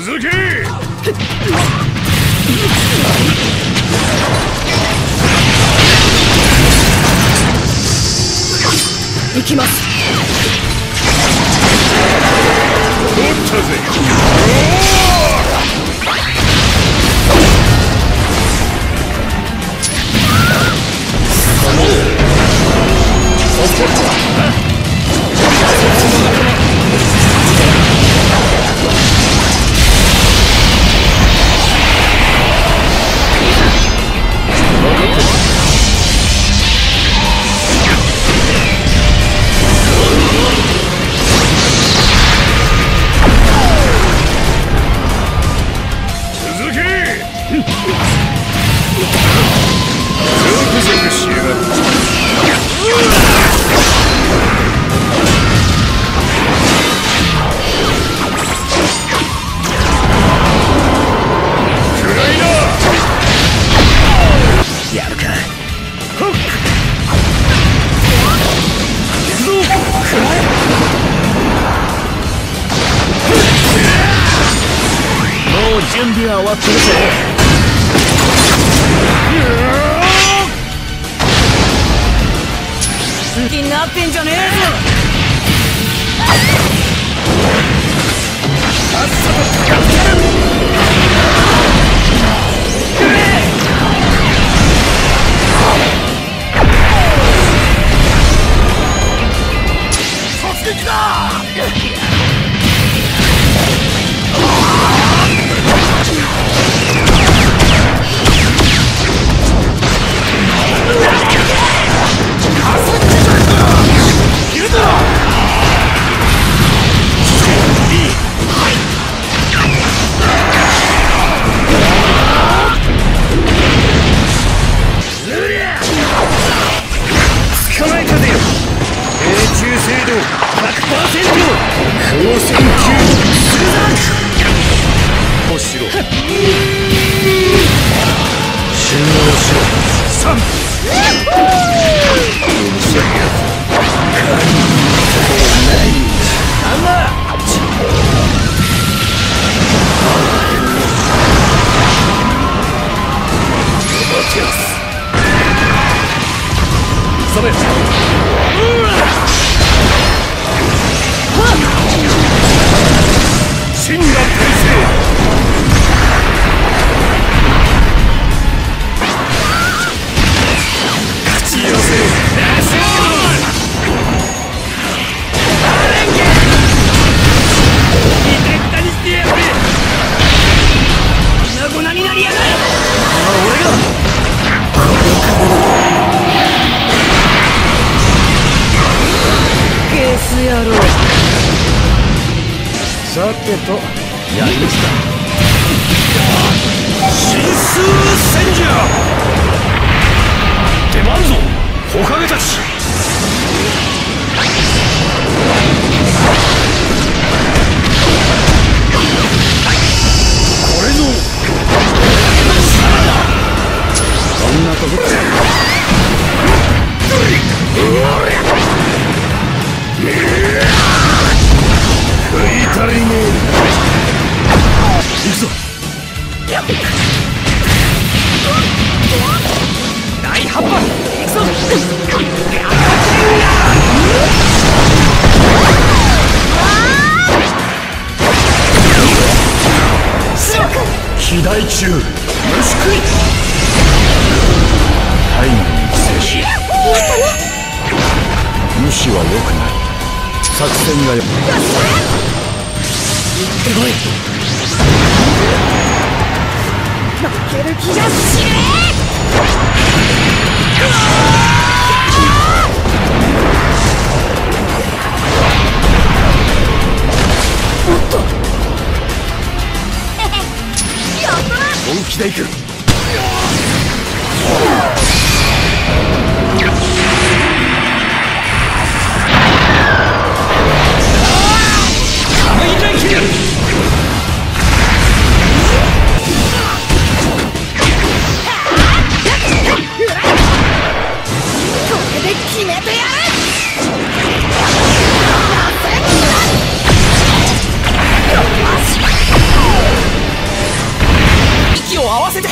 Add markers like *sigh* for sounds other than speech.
続け。行きます。取ったぜ。続準備は終わってるぜ *laughs* 好きになってんじゃねえぞ。突光線球スザとしろ集合しろ3うんさてと。やりました。神数戦者出番ぞ。火影たち。これぞ。こんなとこ食い足りねえ行くぞ。大葉っぱ行くぞ。肥大中虫食い。無視は良くない。作戦がよってこい負ける気がしねえ。合わせて